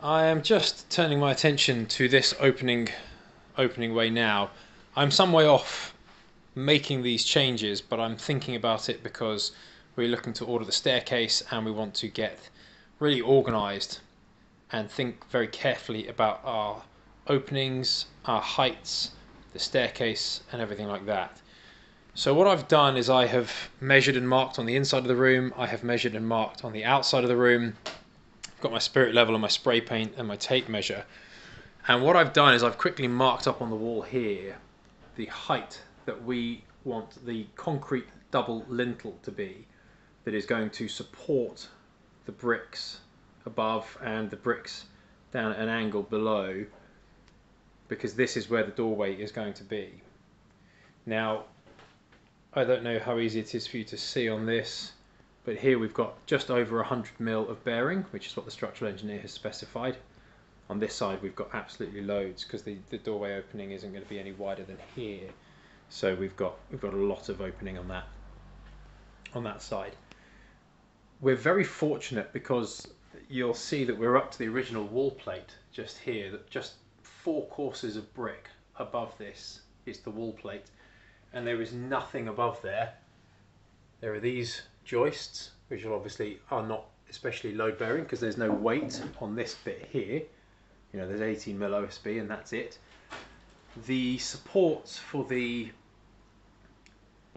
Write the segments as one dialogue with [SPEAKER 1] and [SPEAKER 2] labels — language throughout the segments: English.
[SPEAKER 1] I am just turning my attention to this opening opening way now. I'm some way off making these changes, but I'm thinking about it because we're looking to order the staircase and we want to get really organized and think very carefully about our openings, our heights, the staircase and everything like that. So what I've done is I have measured and marked on the inside of the room, I have measured and marked on the outside of the room, got my spirit level and my spray paint and my tape measure. And what I've done is I've quickly marked up on the wall here the height that we want the concrete double lintel to be that is going to support the bricks above and the bricks down at an angle below because this is where the doorway is going to be. Now I don't know how easy it is for you to see on this, but here we've got just over 100 mil of bearing, which is what the structural engineer has specified. On this side we've got absolutely loads because the, the doorway opening isn't going to be any wider than here. So we've got we've got a lot of opening on that on that side. We're very fortunate because you'll see that we're up to the original wall plate just here, that just four courses of brick above this is the wall plate and there is nothing above there. There are these joists, which obviously are not especially load bearing because there's no weight on this bit here. You know, there's 18 mil OSB and that's it. The supports for the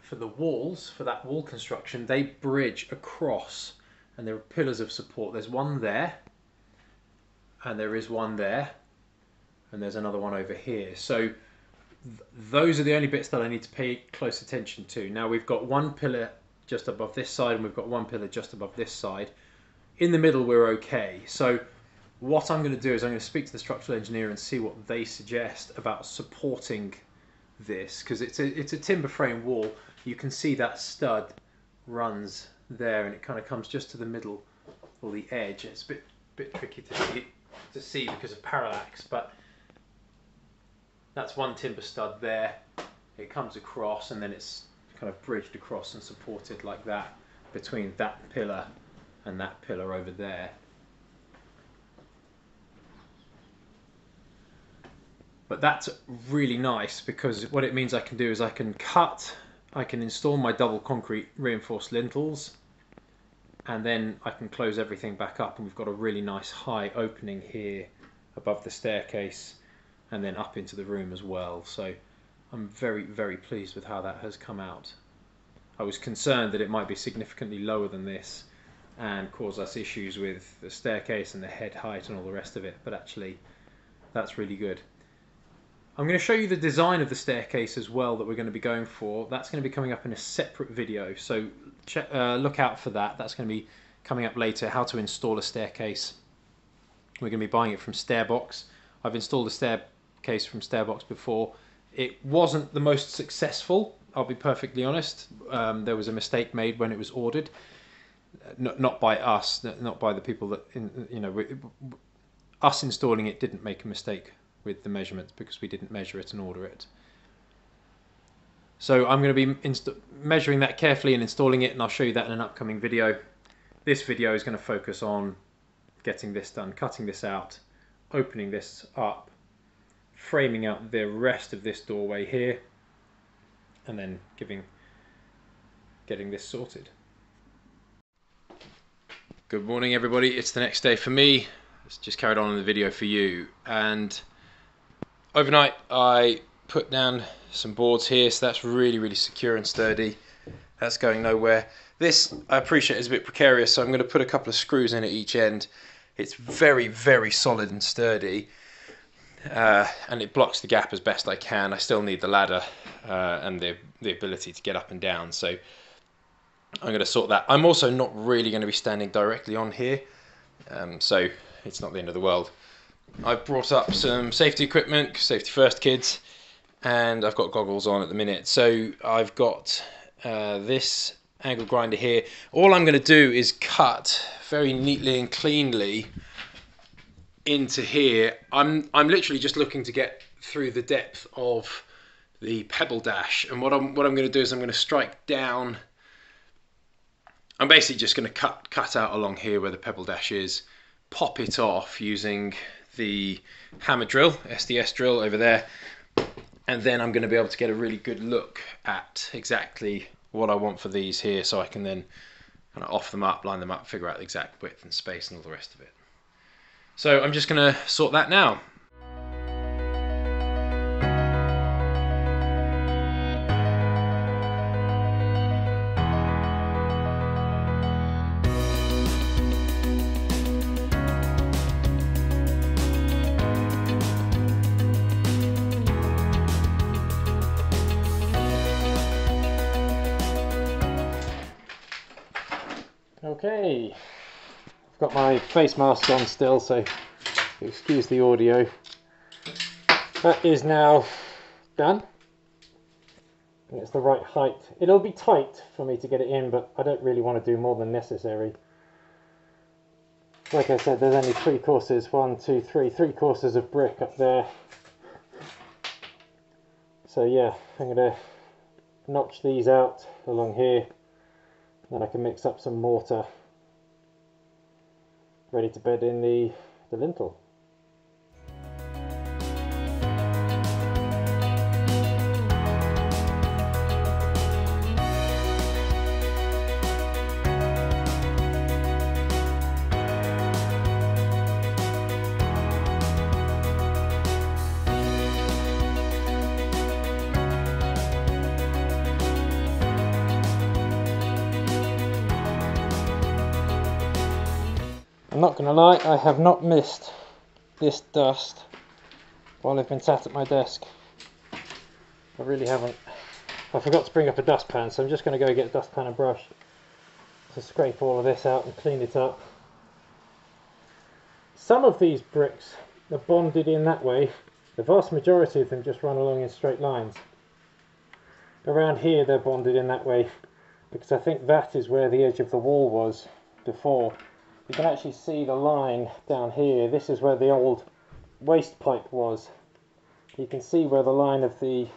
[SPEAKER 1] for the walls, for that wall construction, they bridge across and there are pillars of support. There's one there and there is one there and there's another one over here. So those are the only bits that I need to pay close attention to. Now we've got one pillar just above this side and we've got one pillar just above this side. In the middle we're okay. So what I'm going to do is I'm going to speak to the structural engineer and see what they suggest about supporting this because it's a, it's a timber frame wall. You can see that stud runs there and it kind of comes just to the middle or the edge. It's a bit, bit tricky to see, to see because of parallax but that's one timber stud there. It comes across and then it's kind of bridged across and supported like that between that pillar and that pillar over there. But that's really nice because what it means I can do is I can cut, I can install my double concrete reinforced lintels and then I can close everything back up and we've got a really nice high opening here above the staircase and then up into the room as well. So I'm very, very pleased with how that has come out. I was concerned that it might be significantly lower than this and cause us issues with the staircase and the head height and all the rest of it, but actually that's really good. I'm going to show you the design of the staircase as well that we're going to be going for. That's going to be coming up in a separate video, so check, uh, look out for that. That's going to be coming up later, how to install a staircase. We're going to be buying it from Stairbox. I've installed a staircase from Stairbox before. It wasn't the most successful, I'll be perfectly honest. Um, there was a mistake made when it was ordered. Not, not by us, not by the people that, in, you know, us installing it didn't make a mistake with the measurements because we didn't measure it and order it. So I'm going to be measuring that carefully and installing it and I'll show you that in an upcoming video. This video is going to focus on getting this done, cutting this out, opening this up, framing out the rest of this doorway here and then giving getting this sorted. Good morning everybody, it's the next day for me. It's just carried on in the video for you and overnight I put down some boards here so that's really really secure and sturdy. That's going nowhere. This I appreciate is a bit precarious so I'm going to put a couple of screws in at each end. It's very very solid and sturdy uh, and it blocks the gap as best I can. I still need the ladder uh, and the, the ability to get up and down. So I'm going to sort that. I'm also not really going to be standing directly on here, um, so it's not the end of the world. I've brought up some safety equipment, safety first kids, and I've got goggles on at the minute. So I've got uh, this angle grinder here. All I'm going to do is cut very neatly and cleanly into here, I'm I'm literally just looking to get through the depth of the pebble dash, and what I'm what I'm going to do is I'm going to strike down. I'm basically just going to cut cut out along here where the pebble dash is, pop it off using the hammer drill, SDS drill over there, and then I'm going to be able to get a really good look at exactly what I want for these here so I can then kind of off them up, line them up, figure out the exact width and space and all the rest of it. So I'm just going to sort that now.
[SPEAKER 2] Got my face mask on still, so excuse the audio. That is now done. It's the right height. It'll be tight for me to get it in, but I don't really want to do more than necessary. Like I said, there's only three courses. One, two, three. Three courses of brick up there. So yeah, I'm going to notch these out along here then I can mix up some mortar ready to bed in the, the lintel. Not going to lie, I have not missed this dust while I've been sat at my desk. I really haven't. I forgot to bring up a dustpan, so I'm just going to go get a dustpan and brush to scrape all of this out and clean it up. Some of these bricks are bonded in that way. The vast majority of them just run along in straight lines. Around here they're bonded in that way because I think that is where the edge of the wall was before you can actually see the line down here. This is where the old waste pipe was. You can see where the line of the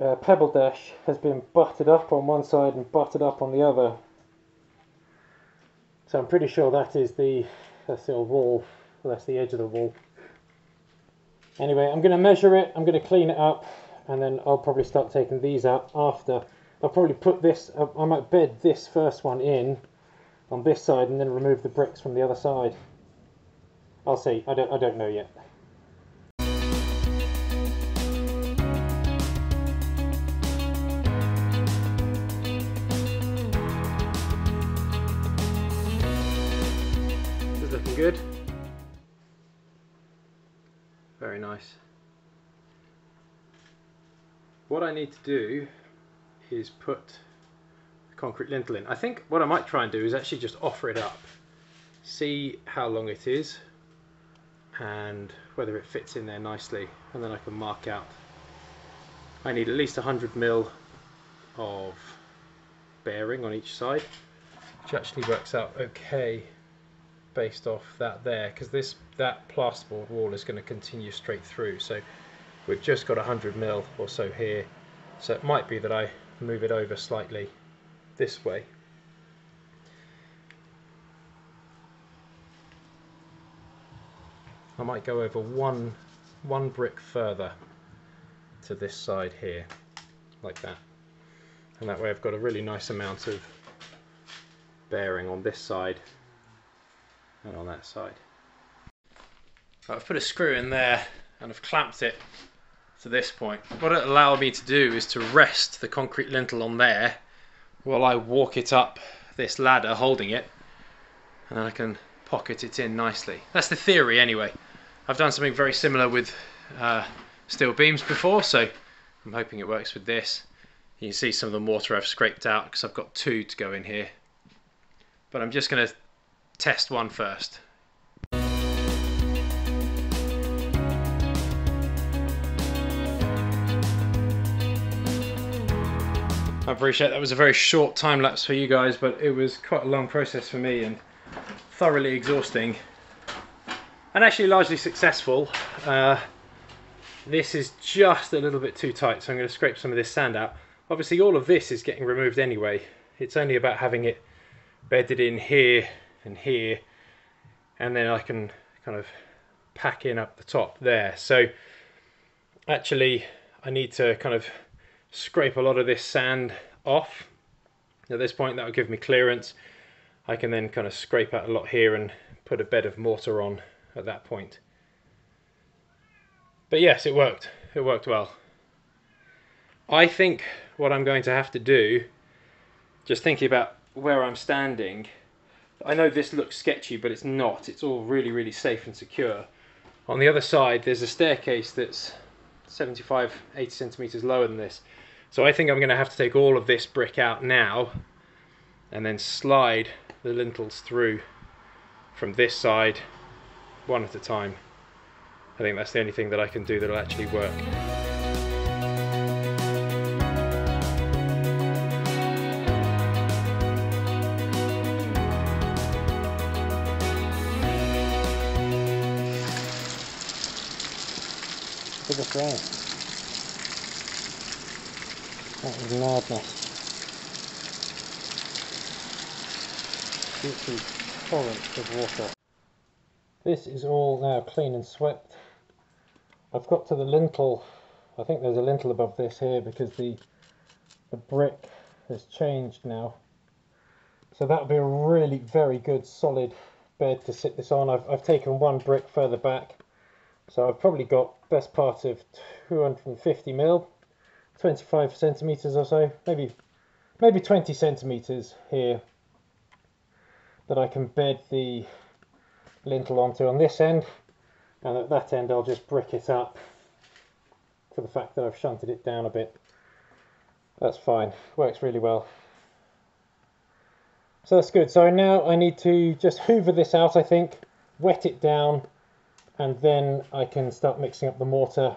[SPEAKER 2] uh, pebble dash has been butted up on one side and butted up on the other. So I'm pretty sure that is the that's the old wall. Well, that's the edge of the wall. Anyway, I'm going to measure it. I'm going to clean it up, and then I'll probably start taking these out after. I'll probably put this. I might bed this first one in on this side and then remove the bricks from the other side. I'll see. I don't, I don't know yet.
[SPEAKER 1] This is looking good. Very nice. What I need to do is put concrete lintel in. I think what I might try and do is actually just offer it up, see how long it is and whether it fits in there nicely and then I can mark out. I need at least 100 mil of bearing on each side which actually works out okay based off that there because this that plasterboard wall is going to continue straight through so we've just got 100 mil or so here so it might be that I move it over slightly this way. I might go over one one brick further to this side here like that and that way I've got a really nice amount of bearing on this side and on that side. I've put a screw in there and I've clamped it to this point. What it allowed me to do is to rest the concrete lintel on there while I walk it up this ladder holding it and then I can pocket it in nicely. That's the theory anyway. I've done something very similar with uh, steel beams before so I'm hoping it works with this. You can see some of the mortar I've scraped out because I've got two to go in here. But I'm just going to test one first. I appreciate that was a very short time lapse for you guys, but it was quite a long process for me and thoroughly exhausting. And actually largely successful. Uh, this is just a little bit too tight, so I'm going to scrape some of this sand out. Obviously all of this is getting removed anyway. It's only about having it bedded in here and here and then I can kind of pack in up the top there. So actually I need to kind of scrape a lot of this sand off. At this point that will give me clearance. I can then kind of scrape out a lot here and put a bed of mortar on at that point. But yes, it worked. It worked well. I think what I'm going to have to do, just thinking about where I'm standing, I know this looks sketchy, but it's not. It's all really, really safe and secure. On the other side, there's a staircase that's 75, 80 centimeters lower than this. So I think I'm going to have to take all of this brick out now and then slide the lintels through from this side one at a time. I think that's the only thing that I can do that'll actually work.
[SPEAKER 2] Look that. That was madness. Literally torrents of water. This is all now clean and swept. I've got to the lintel. I think there's a lintel above this here because the the brick has changed now. So that'll be a really very good solid bed to sit this on. I've, I've taken one brick further back. So I've probably got best part of 250 mil, 25 centimeters or so, maybe maybe 20 centimeters here that I can bed the lintel onto on this end and at that end I'll just brick it up for the fact that I've shunted it down a bit. That's fine, works really well. So that's good. So now I need to just hoover this out I think, wet it down and then I can start mixing up the mortar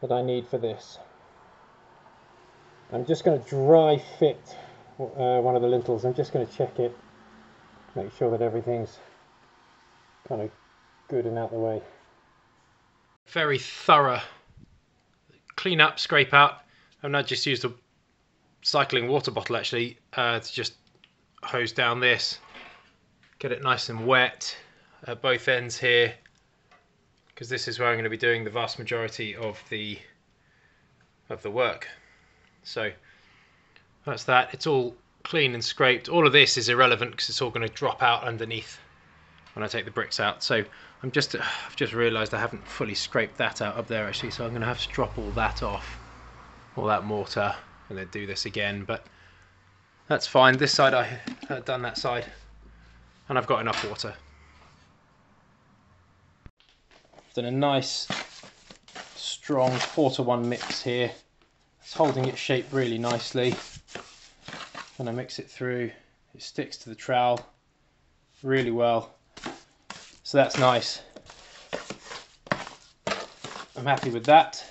[SPEAKER 2] that I need for this. I'm just going to dry fit uh, one of the lintels. I'm just going to check it, make sure that everything's kind of good and out the way.
[SPEAKER 1] Very thorough clean up, scrape out. And I just used a cycling water bottle actually uh, to just hose down this, get it nice and wet at both ends here because this is where I'm going to be doing the vast majority of the of the work. So that's that. It's all clean and scraped. All of this is irrelevant because it's all going to drop out underneath when I take the bricks out. So I'm just I've just realised I haven't fully scraped that out up there actually. So I'm going to have to drop all that off, all that mortar, and then do this again. But that's fine. This side I have done that side, and I've got enough water. Done a nice strong 4 to 1 mix here. It's holding its shape really nicely. When I mix it through, it sticks to the trowel really well. So that's nice. I'm happy with that.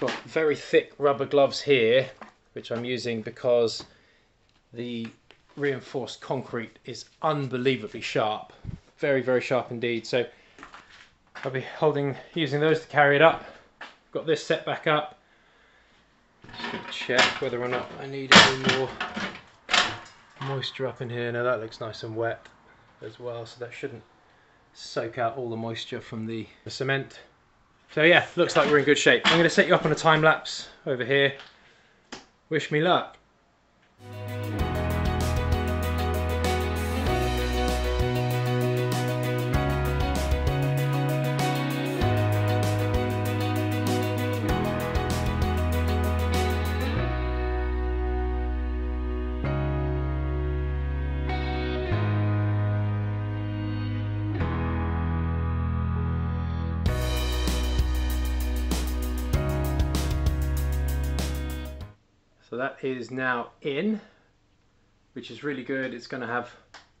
[SPEAKER 1] Got very thick rubber gloves here, which I'm using because the reinforced concrete is unbelievably sharp. Very, very sharp indeed. So I'll be holding, using those to carry it up. Got this set back up. Just check whether or not I need any more moisture up in here. Now that looks nice and wet as well, so that shouldn't soak out all the moisture from the, the cement. So yeah, looks like we're in good shape. I'm going to set you up on a time lapse over here. Wish me luck. So that is now in, which is really good. It's going to have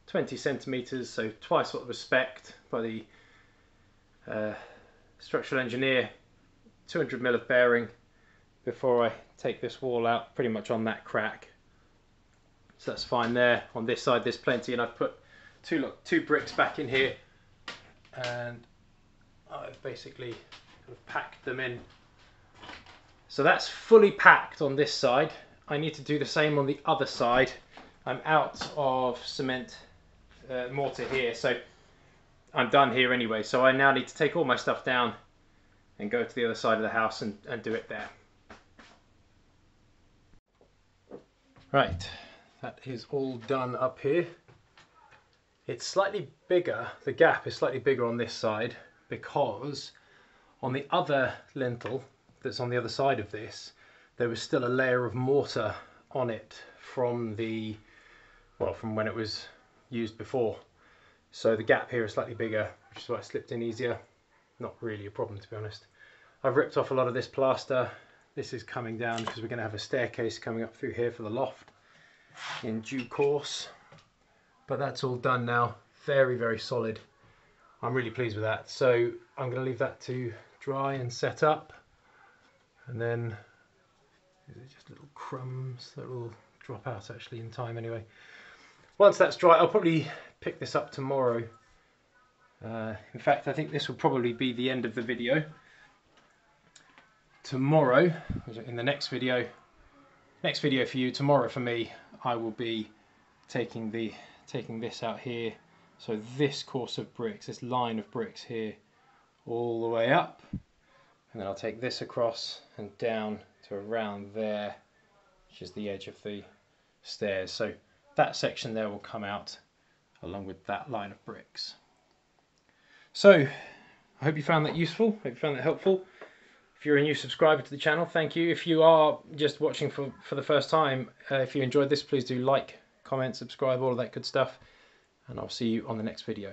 [SPEAKER 1] 20 centimeters, so twice what was spec by the uh, structural engineer. 200 mil of bearing before I take this wall out, pretty much on that crack. So that's fine there. On this side, there's plenty, and I've put two look, two bricks back in here, and I've basically packed them in so that's fully packed on this side. I need to do the same on the other side. I'm out of cement uh, mortar here. So I'm done here anyway. So I now need to take all my stuff down and go to the other side of the house and, and do it there. Right, that is all done up here. It's slightly bigger, the gap is slightly bigger on this side because on the other lintel that's on the other side of this, there was still a layer of mortar on it from the, well, from when it was used before. So the gap here is slightly bigger, which is why it slipped in easier. Not really a problem to be honest. I've ripped off a lot of this plaster. This is coming down because we're going to have a staircase coming up through here for the loft in due course. But that's all done now. Very, very solid. I'm really pleased with that. So I'm going to leave that to dry and set up. And then, just little crumbs that will drop out actually in time anyway. Once that's dry, I'll probably pick this up tomorrow. Uh, in fact, I think this will probably be the end of the video. Tomorrow, in the next video, next video for you, tomorrow for me, I will be taking the taking this out here. So this course of bricks, this line of bricks here, all the way up. And then I'll take this across and down to around there, which is the edge of the stairs. So that section there will come out along with that line of bricks. So I hope you found that useful, hope you found that helpful. If you're a new subscriber to the channel, thank you. If you are just watching for, for the first time, uh, if you enjoyed this, please do like, comment, subscribe, all of that good stuff. And I'll see you on the next video.